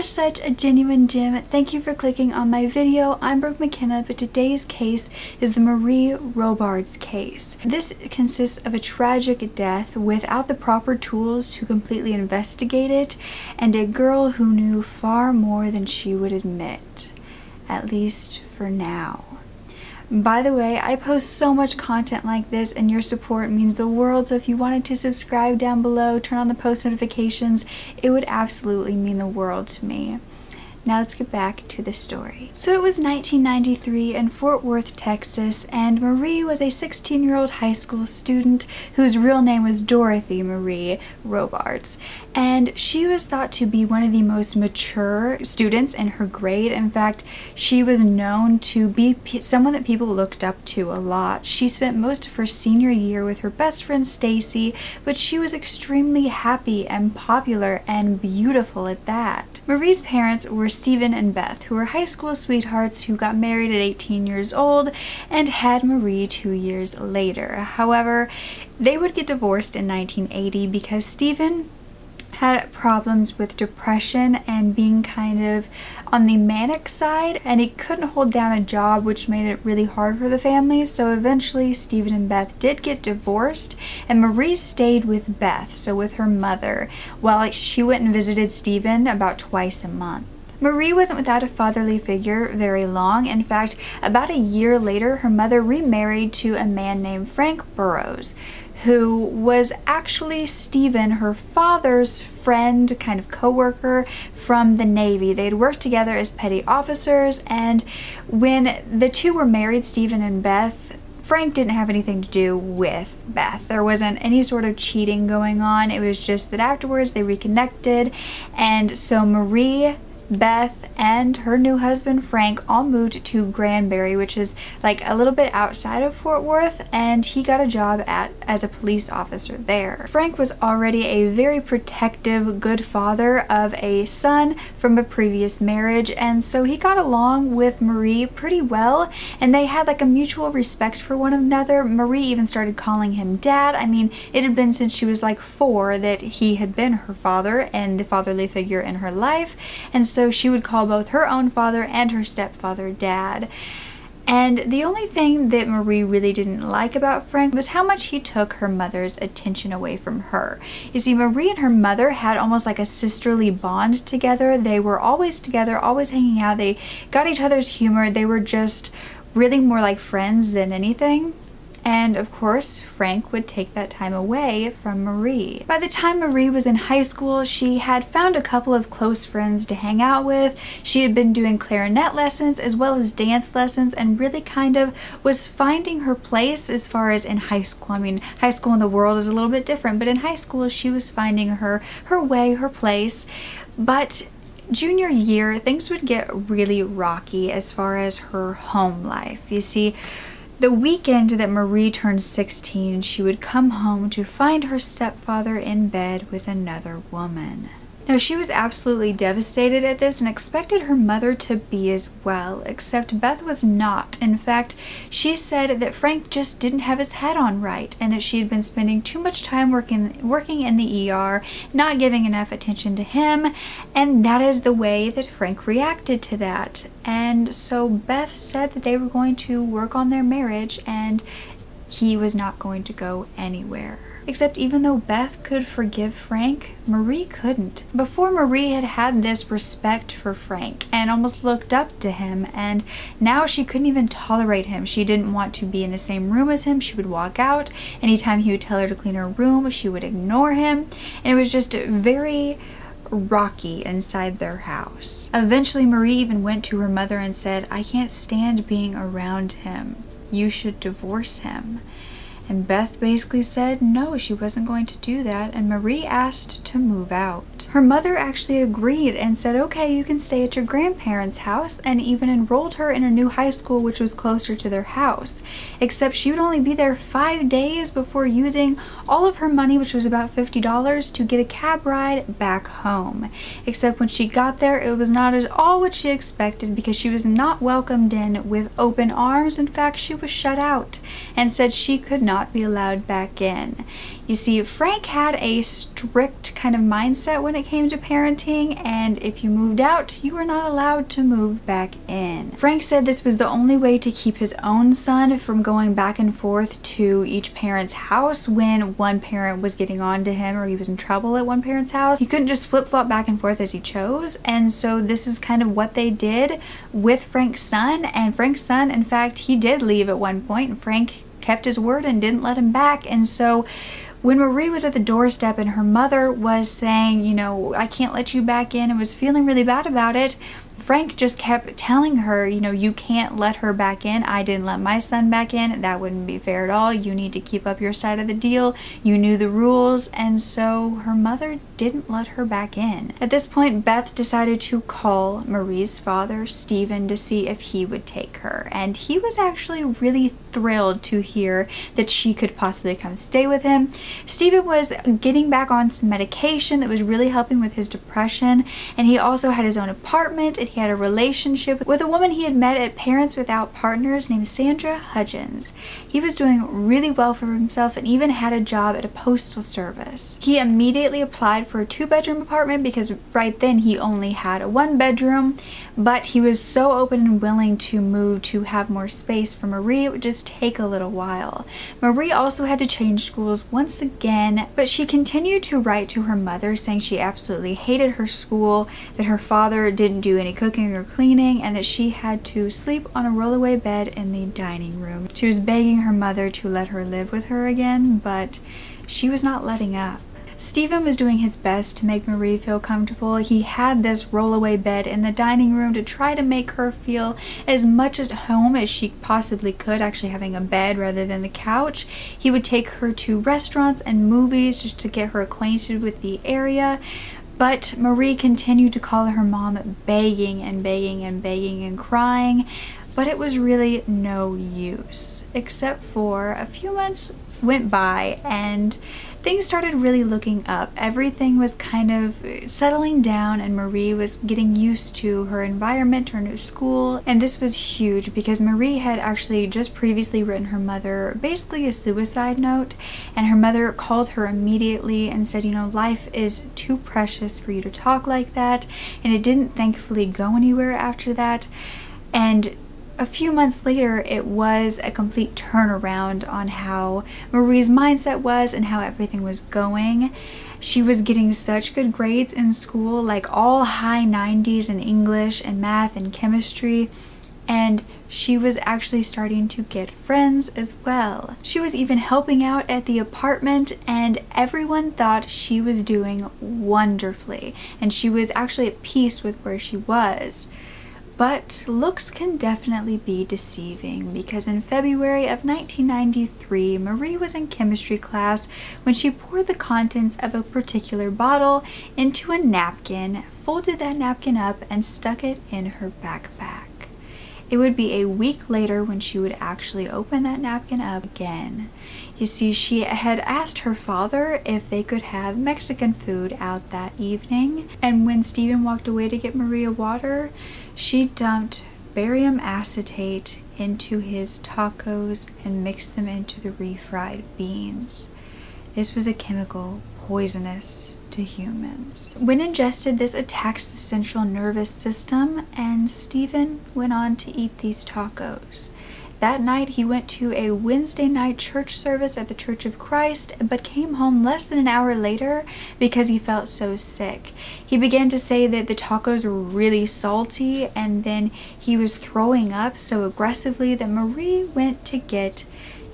are such a genuine gem. Thank you for clicking on my video. I'm Brooke Makenna, but today's case is the Marie Robards case. This consists of a tragic death without the proper tools to completely investigate it, and a girl who knew far more than she would admit. At least for now. By the way, I post so much content like this and your support means the world, so if you wanted to subscribe down below, turn on the post notifications, it would absolutely mean the world to me. Now let's get back to the story. So it was 1993 in Fort Worth, Texas, and Marie was a 16 year old high school student whose real name was Dorothy Marie Robards. And she was thought to be one of the most mature students in her grade. In fact, she was known to be someone that people looked up to a lot. She spent most of her senior year with her best friend Stacy, but she was extremely happy and popular and beautiful at that. Marie's parents were Stephen and Beth, who were high school sweethearts who got married at 18 years old and had Marie two years later. However, they would get divorced in 1980 because Stephen had problems with depression and being kind of on the manic side and he couldn't hold down a job which made it really hard for the family so eventually Stephen and Beth did get divorced and Marie stayed with Beth so with her mother while she went and visited Stephen about twice a month. Marie wasn't without a fatherly figure very long. In fact, about a year later, her mother remarried to a man named Frank Burrows, who was actually Stephen, her father's friend, kind of co-worker from the Navy. They'd worked together as petty officers, and when the two were married, Stephen and Beth, Frank didn't have anything to do with Beth. There wasn't any sort of cheating going on. It was just that afterwards they reconnected, and so Marie Beth and her new husband Frank all moved to Granbury, which is like a little bit outside of Fort Worth, and he got a job at as a police officer there. Frank was already a very protective, good father of a son from a previous marriage, and so he got along with Marie pretty well, and they had like a mutual respect for one another. Marie even started calling him dad. I mean, it had been since she was like four that he had been her father and the fatherly figure in her life, and so so she would call both her own father and her stepfather dad. And the only thing that Marie really didn't like about Frank was how much he took her mother's attention away from her. You see, Marie and her mother had almost like a sisterly bond together. They were always together, always hanging out. They got each other's humor. They were just really more like friends than anything. And of course, Frank would take that time away from Marie. By the time Marie was in high school, she had found a couple of close friends to hang out with. She had been doing clarinet lessons as well as dance lessons and really kind of was finding her place as far as in high school. I mean, high school in the world is a little bit different, but in high school she was finding her her way, her place. But junior year, things would get really rocky as far as her home life. You see, the weekend that Marie turned 16, she would come home to find her stepfather in bed with another woman. Now, she was absolutely devastated at this and expected her mother to be as well, except Beth was not. In fact, she said that Frank just didn't have his head on right and that she had been spending too much time working, working in the ER, not giving enough attention to him, and that is the way that Frank reacted to that. And so Beth said that they were going to work on their marriage and he was not going to go anywhere. Except even though Beth could forgive Frank, Marie couldn't. Before Marie had had this respect for Frank and almost looked up to him and now she couldn't even tolerate him. She didn't want to be in the same room as him. She would walk out. Anytime he would tell her to clean her room, she would ignore him. And it was just very rocky inside their house. Eventually, Marie even went to her mother and said, I can't stand being around him. You should divorce him. And Beth basically said no, she wasn't going to do that, and Marie asked to move out. Her mother actually agreed and said, okay, you can stay at your grandparents' house, and even enrolled her in a new high school which was closer to their house. Except she would only be there five days before using all of her money, which was about $50, to get a cab ride back home. Except when she got there, it was not at all what she expected because she was not welcomed in with open arms. In fact, she was shut out and said she could not not be allowed back in. You see, Frank had a strict kind of mindset when it came to parenting, and if you moved out, you were not allowed to move back in. Frank said this was the only way to keep his own son from going back and forth to each parent's house when one parent was getting on to him or he was in trouble at one parent's house. He couldn't just flip-flop back and forth as he chose, and so this is kind of what they did with Frank's son, and Frank's son, in fact, he did leave at one point, and Frank kept his word and didn't let him back, and so when Marie was at the doorstep and her mother was saying, you know, I can't let you back in and was feeling really bad about it, Frank just kept telling her, you know, you can't let her back in. I didn't let my son back in. That wouldn't be fair at all. You need to keep up your side of the deal. You knew the rules. And so her mother didn't let her back in. At this point, Beth decided to call Marie's father, Stephen, to see if he would take her. And he was actually really thrilled to hear that she could possibly come stay with him. Stephen was getting back on some medication that was really helping with his depression. And he also had his own apartment and he had a relationship with a woman he had met at Parents Without Partners named Sandra Hudgens. He was doing really well for himself and even had a job at a postal service. He immediately applied for a two bedroom apartment because right then he only had a one bedroom, but he was so open and willing to move to have more space for Marie, it would just take a little while. Marie also had to change schools once again, but she continued to write to her mother saying she absolutely hated her school, that her father didn't do any cooking or cleaning, and that she had to sleep on a rollaway bed in the dining room. She was begging her mother to let her live with her again, but she was not letting up. Stephen was doing his best to make Marie feel comfortable. He had this rollaway bed in the dining room to try to make her feel as much at home as she possibly could, actually having a bed rather than the couch. He would take her to restaurants and movies just to get her acquainted with the area. But Marie continued to call her mom begging and begging and begging and crying, but it was really no use, except for a few months went by and things started really looking up. Everything was kind of uh, settling down and Marie was getting used to her environment, her new school, and this was huge because Marie had actually just previously written her mother basically a suicide note and her mother called her immediately and said, you know, life is too precious for you to talk like that and it didn't thankfully go anywhere after that and a few months later, it was a complete turnaround on how Marie's mindset was and how everything was going. She was getting such good grades in school, like all high 90s in English and math and chemistry, and she was actually starting to get friends as well. She was even helping out at the apartment and everyone thought she was doing wonderfully and she was actually at peace with where she was. But looks can definitely be deceiving because in February of 1993, Marie was in chemistry class when she poured the contents of a particular bottle into a napkin, folded that napkin up, and stuck it in her backpack. It would be a week later when she would actually open that napkin up again. You see, she had asked her father if they could have Mexican food out that evening, and when Stephen walked away to get Maria water, she dumped barium acetate into his tacos and mixed them into the refried beans. This was a chemical poisonous to humans. When ingested, this attacks the central nervous system, and Stephen went on to eat these tacos. That night, he went to a Wednesday night church service at the Church of Christ, but came home less than an hour later because he felt so sick. He began to say that the tacos were really salty, and then he was throwing up so aggressively that Marie went to get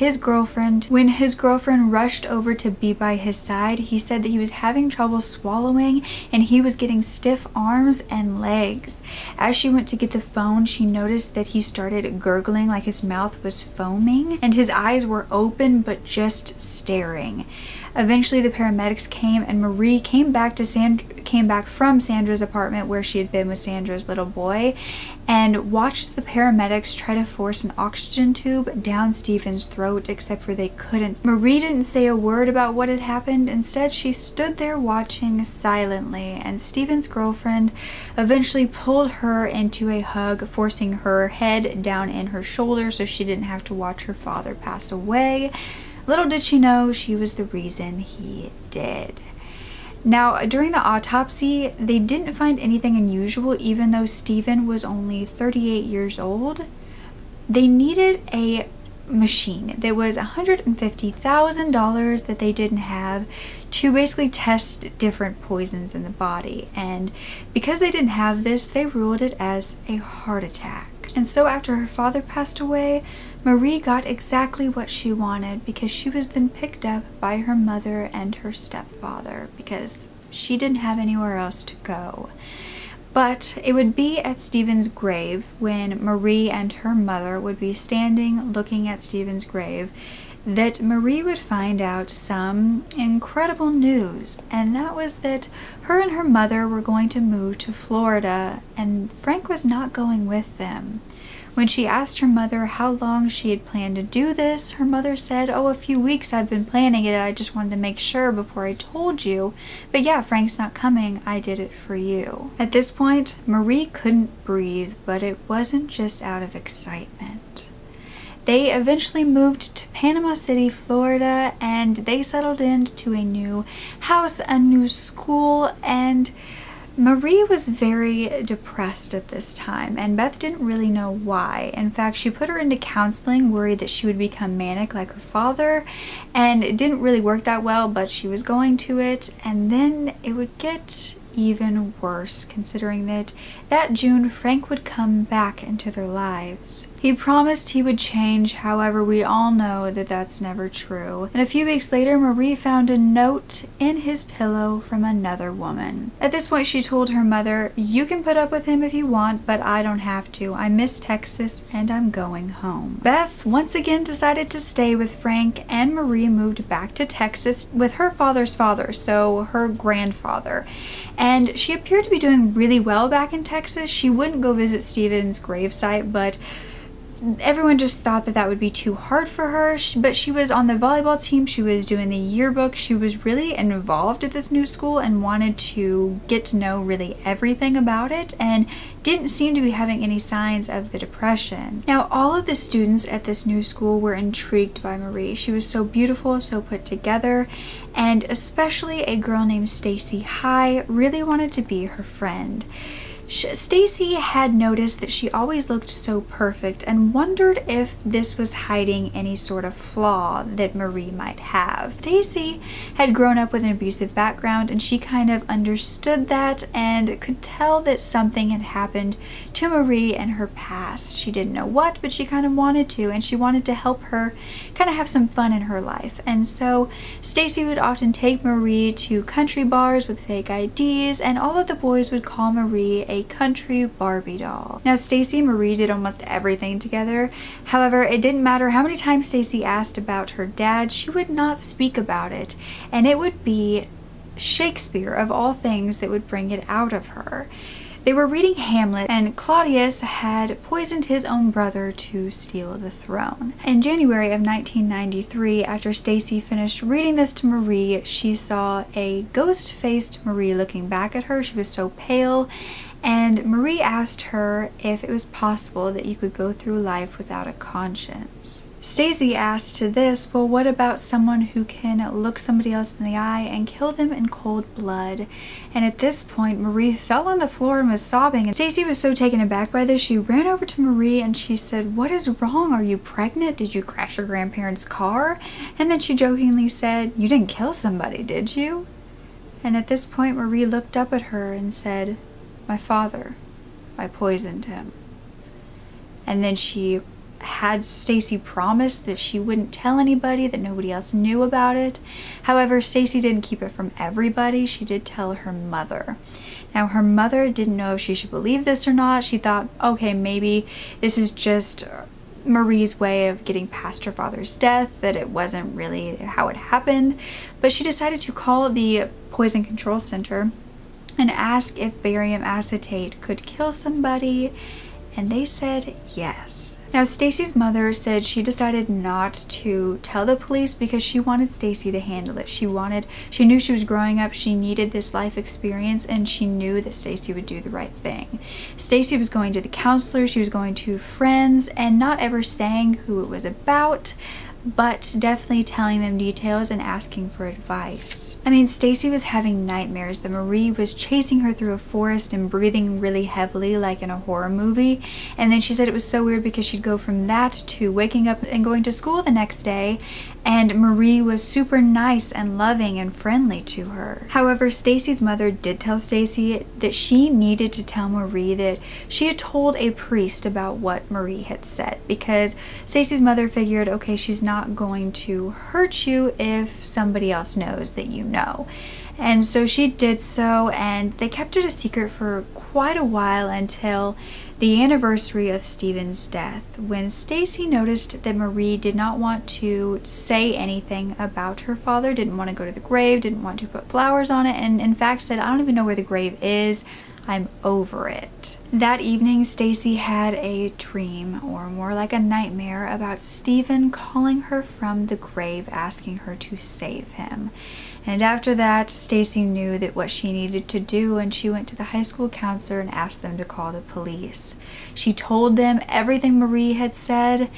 his girlfriend. When his girlfriend rushed over to be by his side, he said that he was having trouble swallowing and he was getting stiff arms and legs. As she went to get the phone, she noticed that he started gurgling like his mouth was foaming and his eyes were open but just staring. Eventually the paramedics came and Marie came back to Sand came back from Sandra's apartment where she had been with Sandra's little boy and watched the paramedics try to force an oxygen tube down Stephen's throat except for they couldn't. Marie didn't say a word about what had happened. Instead, she stood there watching silently and Stephen's girlfriend eventually pulled her into a hug, forcing her head down in her shoulder so she didn't have to watch her father pass away. Little did she know she was the reason he did. Now, during the autopsy, they didn't find anything unusual even though Stephen was only 38 years old. They needed a machine that was $150,000 that they didn't have to basically test different poisons in the body. And because they didn't have this, they ruled it as a heart attack. And so after her father passed away, Marie got exactly what she wanted because she was then picked up by her mother and her stepfather because she didn't have anywhere else to go. But it would be at Stephen's grave when Marie and her mother would be standing looking at Stephen's grave that Marie would find out some incredible news, and that was that her and her mother were going to move to Florida, and Frank was not going with them. When she asked her mother how long she had planned to do this, her mother said, Oh, a few weeks I've been planning it. I just wanted to make sure before I told you. But yeah, Frank's not coming. I did it for you. At this point, Marie couldn't breathe, but it wasn't just out of excitement. They eventually moved to Panama City, Florida, and they settled into a new house, a new school, and Marie was very depressed at this time, and Beth didn't really know why. In fact, she put her into counseling, worried that she would become manic like her father, and it didn't really work that well, but she was going to it, and then it would get even worse considering that that June Frank would come back into their lives. He promised he would change, however we all know that that's never true. And a few weeks later Marie found a note in his pillow from another woman. At this point she told her mother, you can put up with him if you want, but I don't have to. I miss Texas and I'm going home. Beth once again decided to stay with Frank and Marie moved back to Texas with her father's father, so her grandfather and she appeared to be doing really well back in Texas. She wouldn't go visit Stephen's gravesite, but everyone just thought that that would be too hard for her but she was on the volleyball team she was doing the yearbook she was really involved at this new school and wanted to get to know really everything about it and didn't seem to be having any signs of the depression. Now all of the students at this new school were intrigued by Marie. She was so beautiful, so put together, and especially a girl named Stacy High really wanted to be her friend. Stacy had noticed that she always looked so perfect and wondered if this was hiding any sort of flaw that Marie might have. Stacy had grown up with an abusive background and she kind of understood that and could tell that something had happened to Marie in her past. She didn't know what, but she kind of wanted to and she wanted to help her kind of have some fun in her life. And so Stacy would often take Marie to country bars with fake IDs and all of the boys would call Marie a country Barbie doll. Now Stacy and Marie did almost everything together. However, it didn't matter how many times Stacy asked about her dad, she would not speak about it. And it would be Shakespeare of all things that would bring it out of her. They were reading Hamlet, and Claudius had poisoned his own brother to steal the throne. In January of 1993, after Stacy finished reading this to Marie, she saw a ghost-faced Marie looking back at her. She was so pale and Marie asked her if it was possible that you could go through life without a conscience. Stacy asked to this, well what about someone who can look somebody else in the eye and kill them in cold blood? And at this point Marie fell on the floor and was sobbing and Stacy was so taken aback by this she ran over to Marie and she said, what is wrong? Are you pregnant? Did you crash your grandparents' car? And then she jokingly said, you didn't kill somebody, did you? And at this point Marie looked up at her and said, my father. I poisoned him. And then she had Stacy promise that she wouldn't tell anybody, that nobody else knew about it. However, Stacy didn't keep it from everybody. She did tell her mother. Now, her mother didn't know if she should believe this or not. She thought, okay, maybe this is just Marie's way of getting past her father's death, that it wasn't really how it happened. But she decided to call the Poison Control Center and ask if barium acetate could kill somebody and they said yes. Now Stacy's mother said she decided not to tell the police because she wanted Stacy to handle it. She wanted she knew she was growing up, she needed this life experience and she knew that Stacy would do the right thing. Stacy was going to the counselor, she was going to friends and not ever saying who it was about, but definitely telling them details and asking for advice. I mean, Stacy was having nightmares that Marie was chasing her through a forest and breathing really heavily like in a horror movie. And then she said it was so weird because she'd go from that to waking up and going to school the next day and Marie was super nice and loving and friendly to her. However, Stacy's mother did tell Stacy that she needed to tell Marie that she had told a priest about what Marie had said because Stacy's mother figured, okay, she's not going to hurt you if somebody else knows that you know. And so she did so, and they kept it a secret for quite a while until the anniversary of Stephen's death, when Stacy noticed that Marie did not want to say anything about her father, didn't want to go to the grave, didn't want to put flowers on it, and in fact said, I don't even know where the grave is. I'm over it. That evening, Stacy had a dream, or more like a nightmare, about Stephen calling her from the grave asking her to save him. And after that, Stacy knew that what she needed to do and she went to the high school counselor and asked them to call the police. She told them everything Marie had said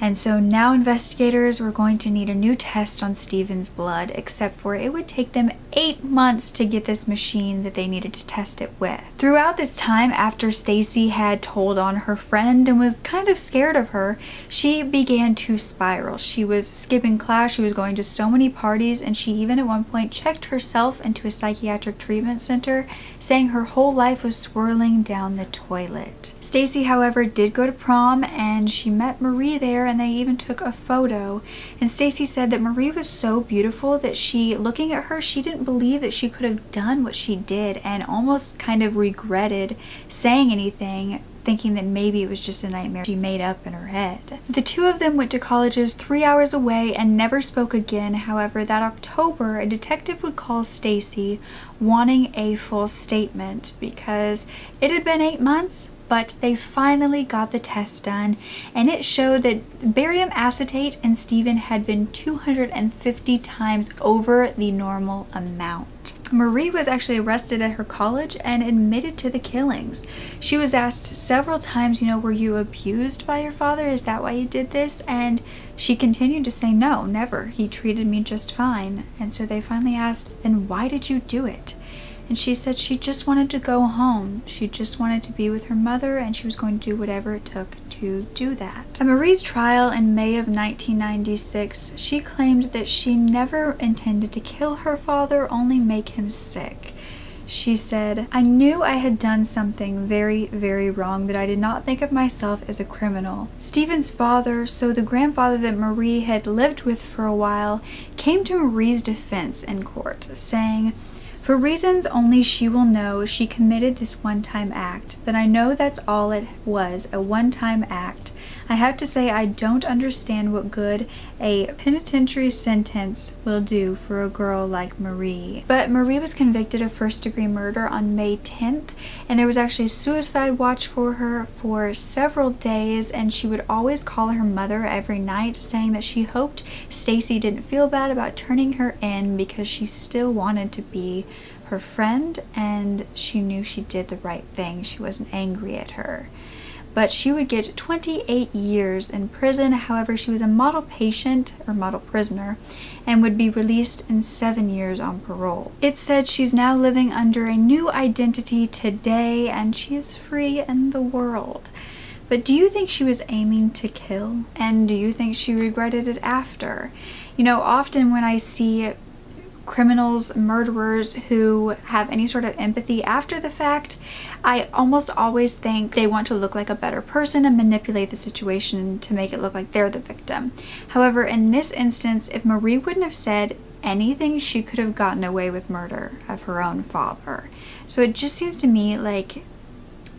and so now investigators were going to need a new test on Stephen's blood, except for it would take them eight months to get this machine that they needed to test it with. Throughout this time, after Stacy had told on her friend and was kind of scared of her, she began to spiral. She was skipping class, she was going to so many parties, and she even at one point checked herself into a psychiatric treatment center, saying her whole life was swirling down the toilet. Stacy, however, did go to prom and she met Marie there and they even took a photo. And Stacy said that Marie was so beautiful that she, looking at her, she didn't believe that she could have done what she did and almost kind of regretted saying anything thinking that maybe it was just a nightmare she made up in her head. The two of them went to colleges three hours away and never spoke again. However, that October, a detective would call Stacy wanting a full statement because it had been eight months but they finally got the test done and it showed that barium acetate in Stephen had been 250 times over the normal amount. Marie was actually arrested at her college and admitted to the killings. She was asked several times, you know, were you abused by your father? Is that why you did this? And she continued to say, no, never. He treated me just fine. And so they finally asked, then why did you do it? And she said she just wanted to go home. She just wanted to be with her mother and she was going to do whatever it took to do that. At Marie's trial in May of 1996, she claimed that she never intended to kill her father, only make him sick. She said, I knew I had done something very, very wrong, but I did not think of myself as a criminal. Stephen's father, so the grandfather that Marie had lived with for a while, came to Marie's defense in court, saying, for reasons only she will know, she committed this one-time act, but I know that's all it was, a one-time act. I have to say I don't understand what good a penitentiary sentence will do for a girl like Marie. But Marie was convicted of first degree murder on May 10th and there was actually a suicide watch for her for several days and she would always call her mother every night saying that she hoped Stacy didn't feel bad about turning her in because she still wanted to be her friend and she knew she did the right thing. She wasn't angry at her but she would get 28 years in prison. However, she was a model patient or model prisoner and would be released in seven years on parole. It said she's now living under a new identity today and she is free in the world. But do you think she was aiming to kill? And do you think she regretted it after? You know, often when I see criminals, murderers who have any sort of empathy after the fact, I almost always think they want to look like a better person and manipulate the situation to make it look like they're the victim. However, in this instance, if Marie wouldn't have said anything, she could have gotten away with murder of her own father. So it just seems to me like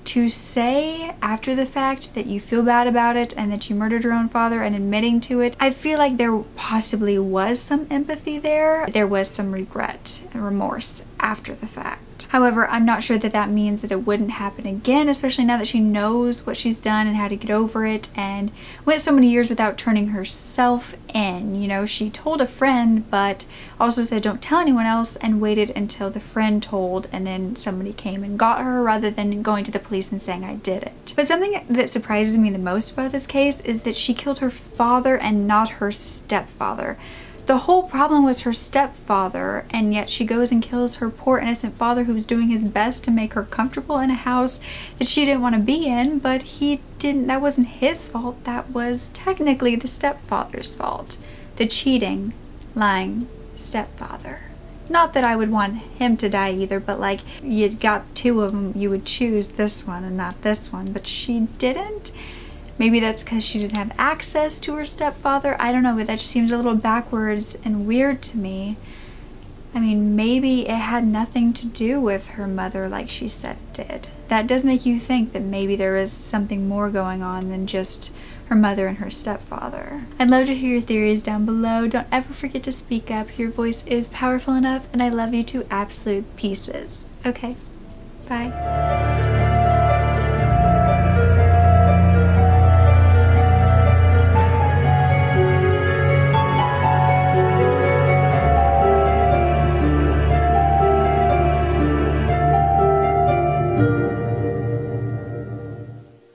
to say after the fact that you feel bad about it and that you murdered your own father and admitting to it, I feel like there possibly was some empathy there. There was some regret and remorse after the fact. However, I'm not sure that that means that it wouldn't happen again, especially now that she knows what she's done and how to get over it and went so many years without turning herself in. You know, she told a friend, but also said don't tell anyone else and waited until the friend told and then somebody came and got her rather than going to the police and saying I did it. But something that surprises me the most about this case is that she killed her father and not her stepfather. The whole problem was her stepfather, and yet she goes and kills her poor innocent father who was doing his best to make her comfortable in a house that she didn't want to be in, but he didn't, that wasn't his fault, that was technically the stepfather's fault. The cheating, lying stepfather. Not that I would want him to die either, but like you'd got two of them, you would choose this one and not this one, but she didn't. Maybe that's because she didn't have access to her stepfather. I don't know, but that just seems a little backwards and weird to me. I mean, maybe it had nothing to do with her mother like she said it did. That does make you think that maybe there is something more going on than just her mother and her stepfather. I'd love to hear your theories down below. Don't ever forget to speak up. Your voice is powerful enough and I love you to absolute pieces. Okay, bye.